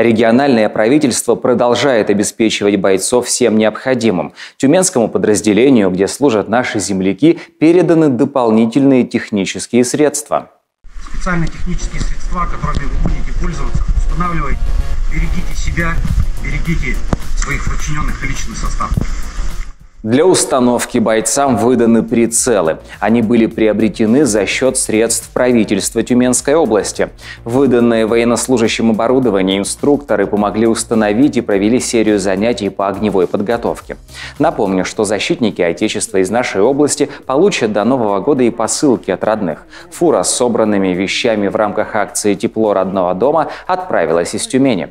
Региональное правительство продолжает обеспечивать бойцов всем необходимым. Тюменскому подразделению, где служат наши земляки, переданы дополнительные технические средства. Специальные технические средства, которыми вы будете пользоваться, устанавливайте, берегите себя, берегите своих подчиненных личный состав. Для установки бойцам выданы прицелы. Они были приобретены за счет средств правительства Тюменской области. Выданные военнослужащим оборудование инструкторы помогли установить и провели серию занятий по огневой подготовке. Напомню, что защитники Отечества из нашей области получат до Нового года и посылки от родных. Фура с собранными вещами в рамках акции «Тепло родного дома» отправилась из Тюмени.